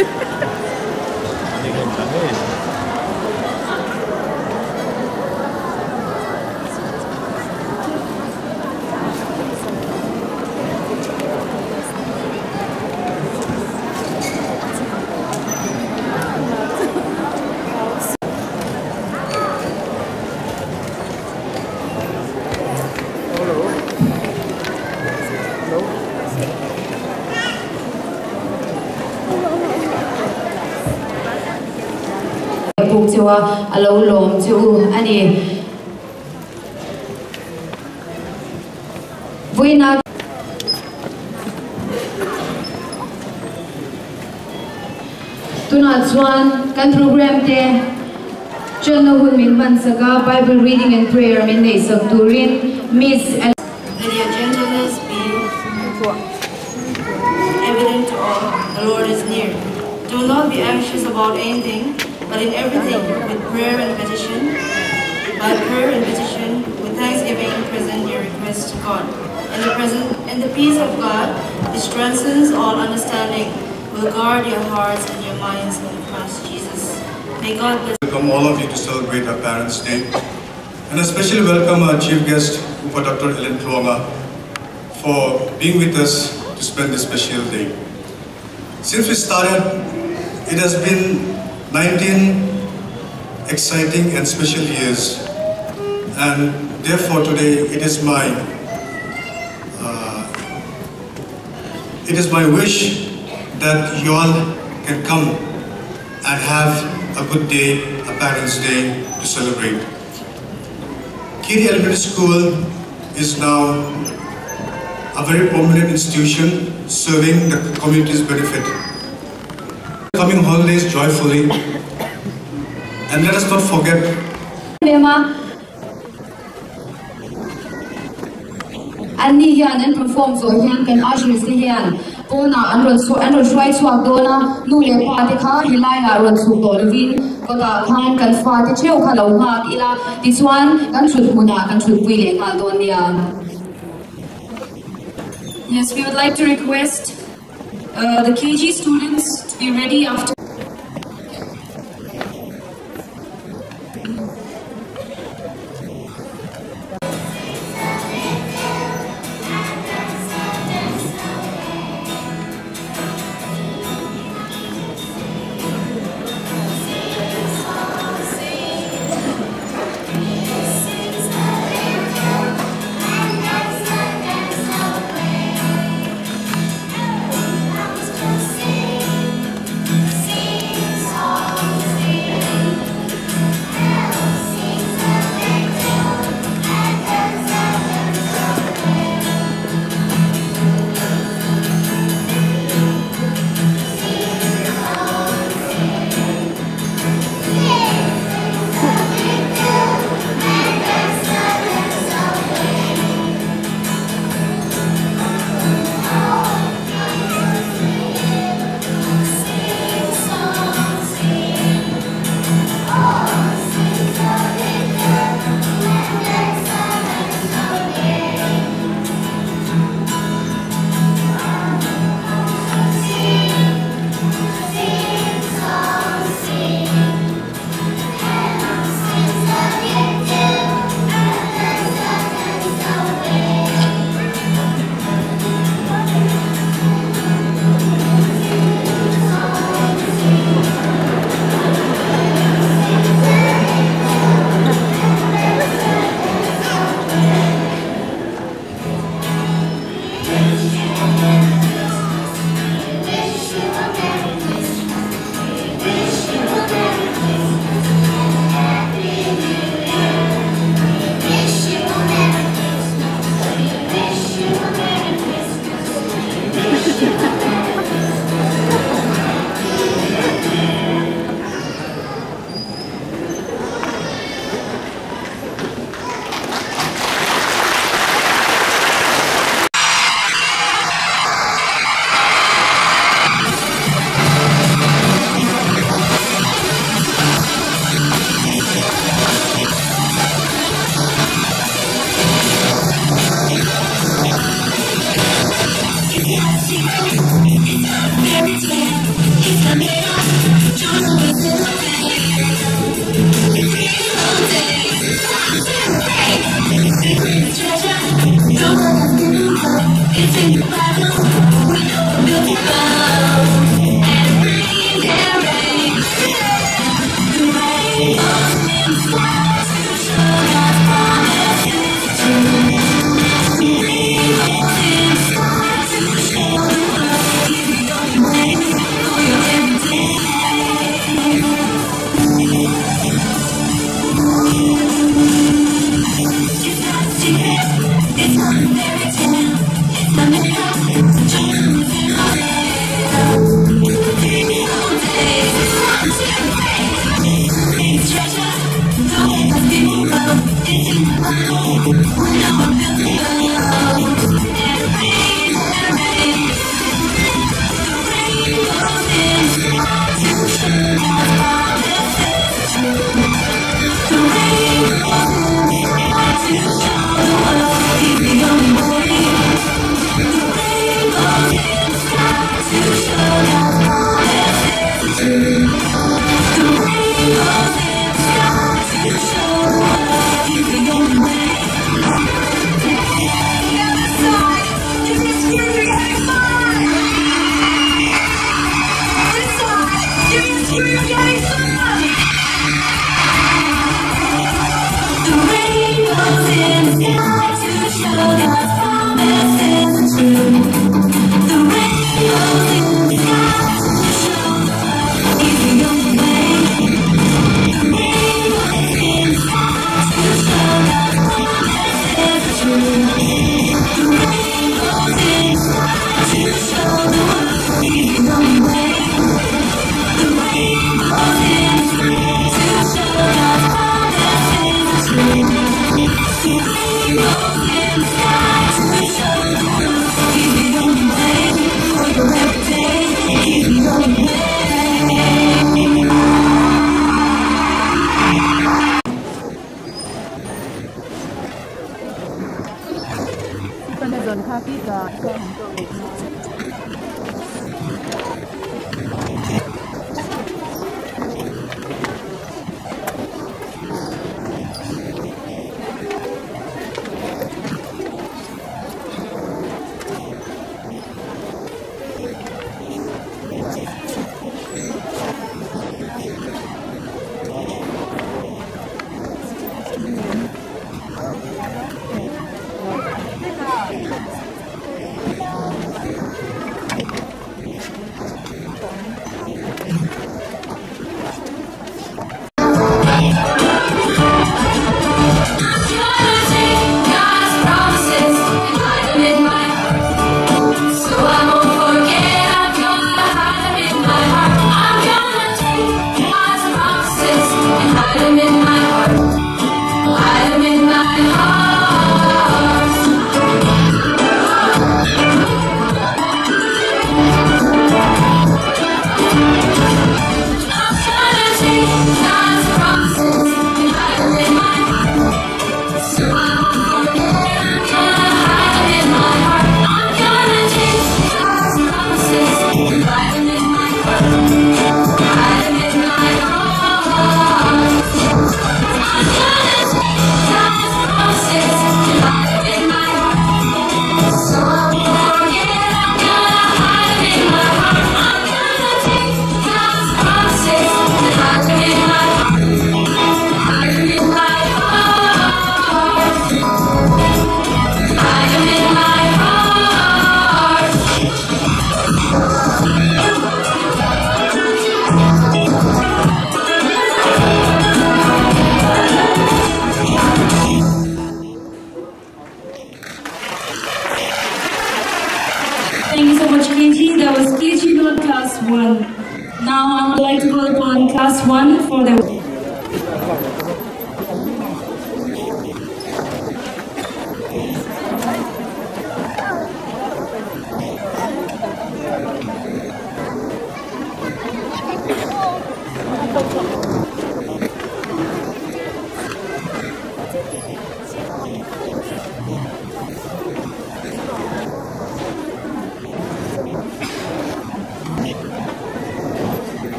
Ha ha ha. A alo lom chu ani Voina Tuna chuan kan program te John Hun Min Ban Saga Bible reading and prayer min nei sak turin Miss peace of God, which transcends all understanding, will guard your hearts and your minds in Christ Jesus. May God bless. welcome all of you to celebrate our Parents' Day. And especially welcome our chief guest, Upa Dr. Ellen Kluanga, for being with us to spend this special day. Since we started, it has been 19 exciting and special years. And therefore today it is my it is my wish that you all can come and have a good day, a Parents' Day to celebrate. KD Elementary School is now a very prominent institution serving the community's benefit. Coming holidays joyfully, and let us not forget Hian an perform zo hian kan hian. Pona an ron su an ron shwai chuak dona nu le pa te kha hilai ron kan fa te cheu kha lo ha ila ti chuan kan kan pui le don nia Yes, we would like to request uh, the KG students to be ready after.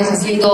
más haciendo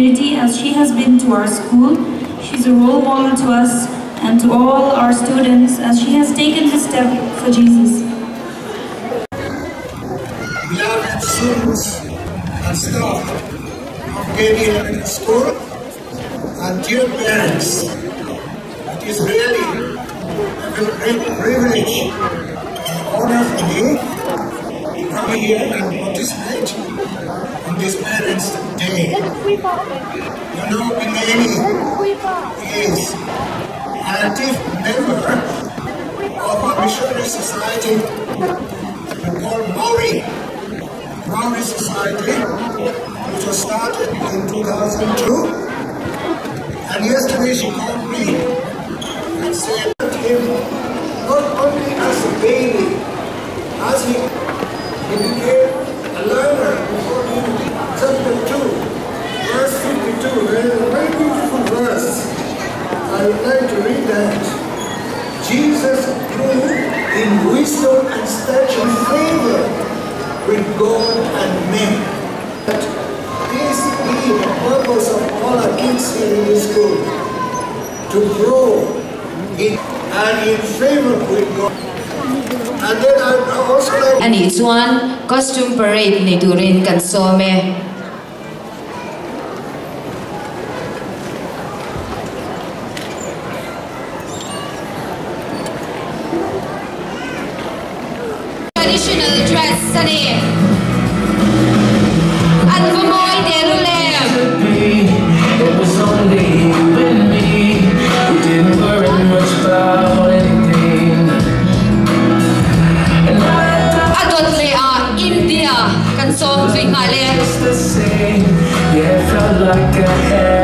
community as she has been to our school. She's a role model to us and to all our students as she has taken the step for Jesus. Students and staff of costume parade ni Durin Kansome. Traditional dress, Sunny. more. Yeah, felt like I had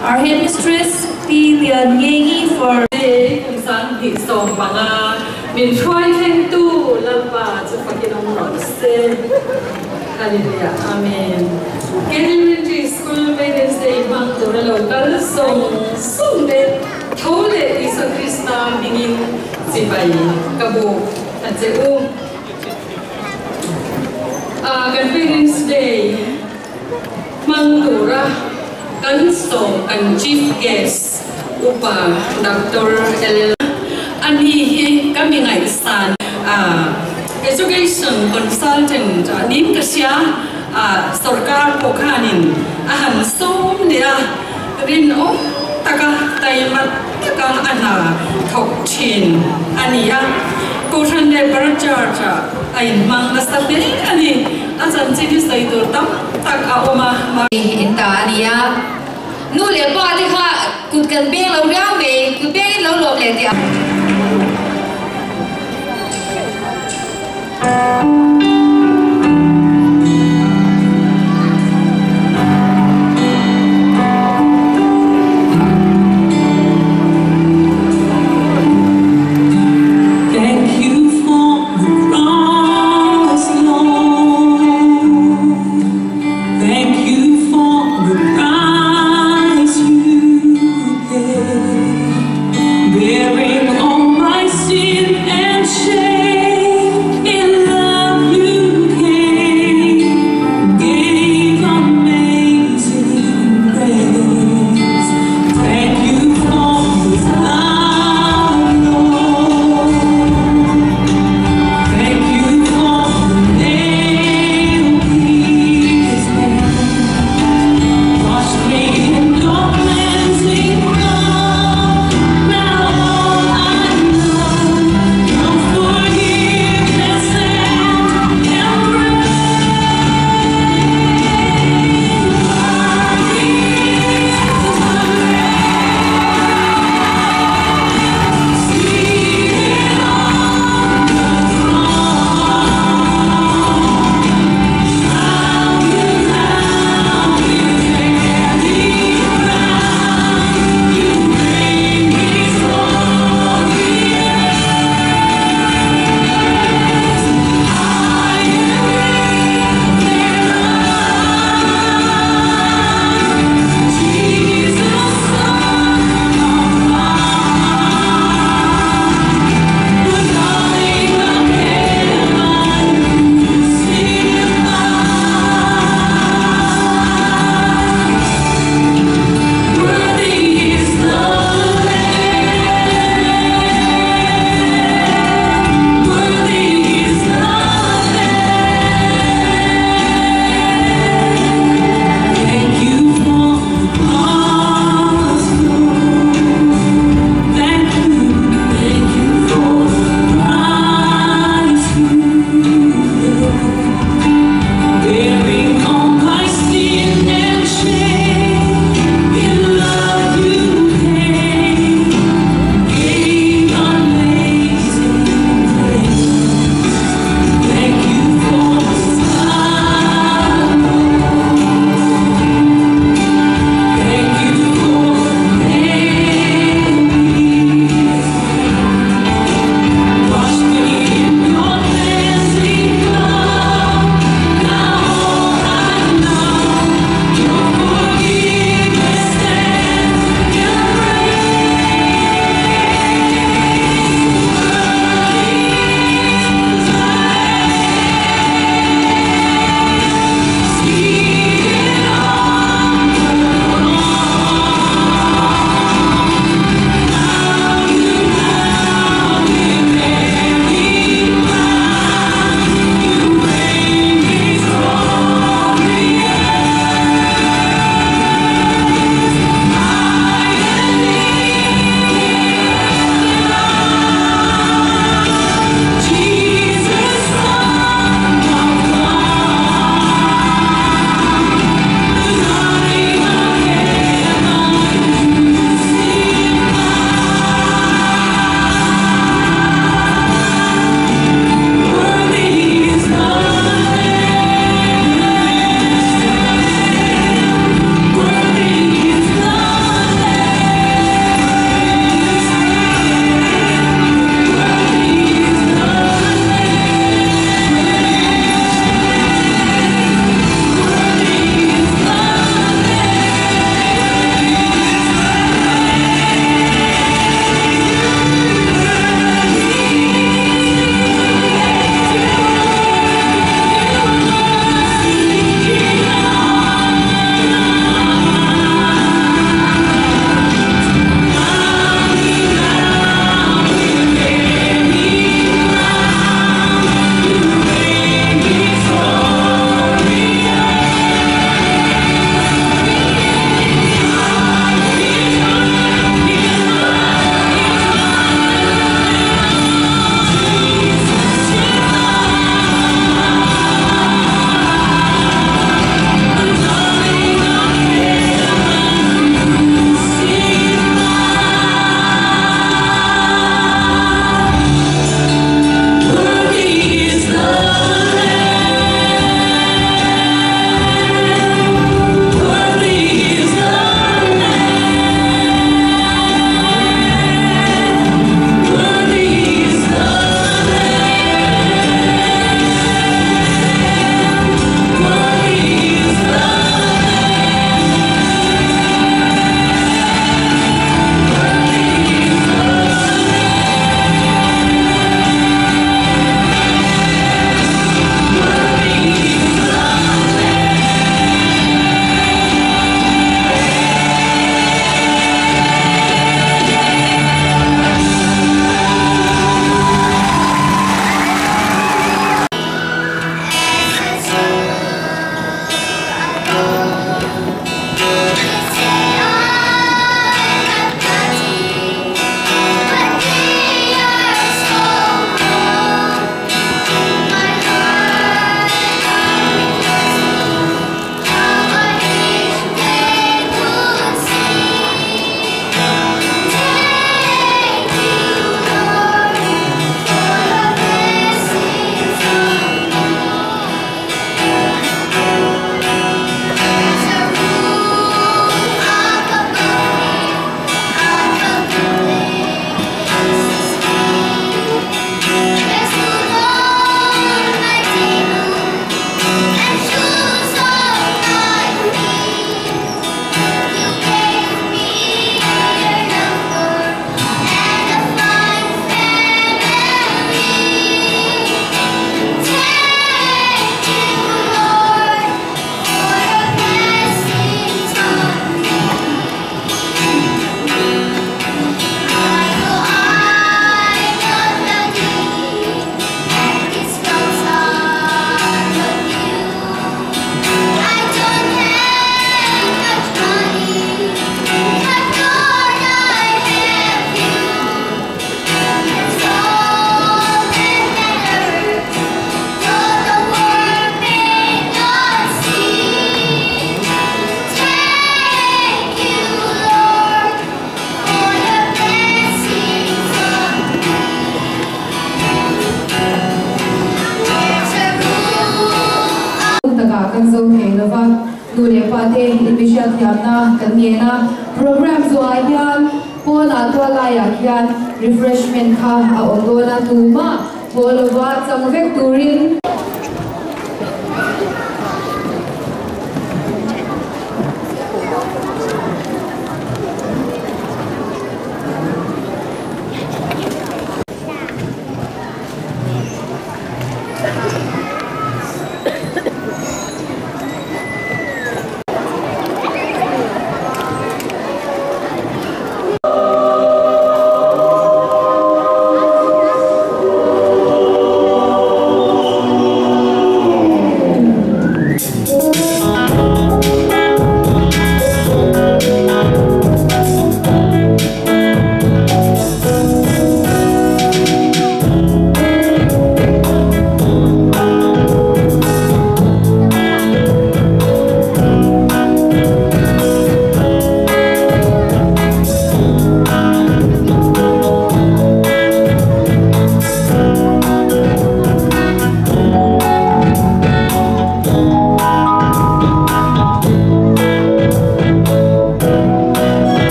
Our headmistress Ti Lian Yegi for Kim San Di Song Banga Min Choi Heng Tu Lamba Chu Pakin Ong Rod Se Hallelujah. Amen. Elementary School Maiden Day Bang Dora Local Song Sung De Thole Isa Krishna Bingin Sipai Kabo Tatse Um Uh, à, Conference Day Mang Dora kan som an chief guest upa Dr. Elena ani hi kami ngai san education consultant à, nim kasia à, sarkar pokhanin à, ahan som dia rin om taka taimat takang ana thok chin ania cô thân đề bà cha chà ảnh mang là sắp đến anh ấy anh chẳng chỉ biết xây tổ tắm tạc áo mà mà hiện tại đi à, nu lệ ba đi ha cút cần bên lâu ra về cút bên lâu lộ lệ thì Thank.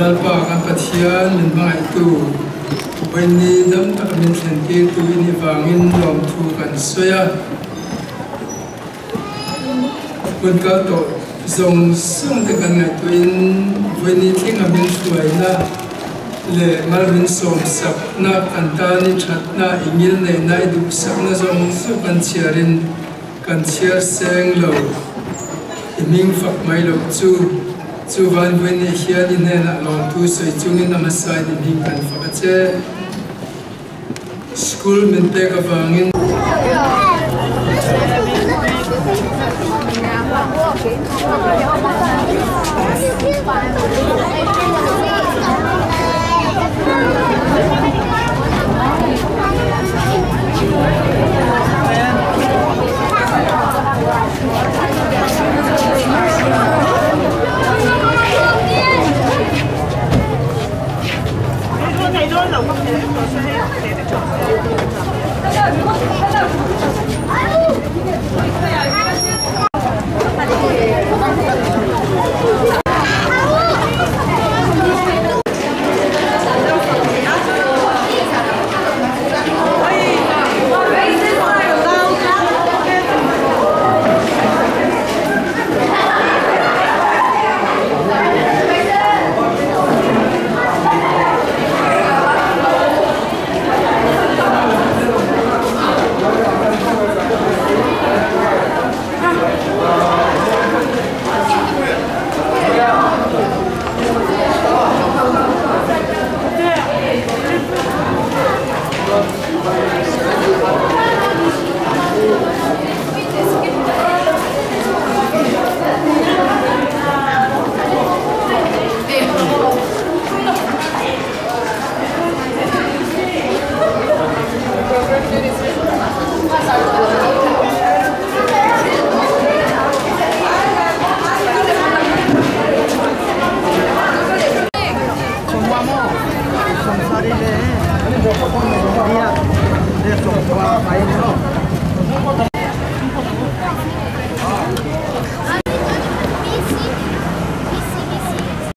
Lalpa kan pathian min mai tu when ni dam tak min thlen ke tu ni wangin lom thu kan soya kun ka to zong sung te kan ngai tu in when ni thing a min thuai na le mal min som sak na kan ta ni that na ingil nei nai du sak na zong su kan chiarin kan chiar seng lo iming fak mai lo chu. Suvan buine hian in nen a lawng tu soi chungin amasai ni mi kan faka che school mit te Thank you. Thank you.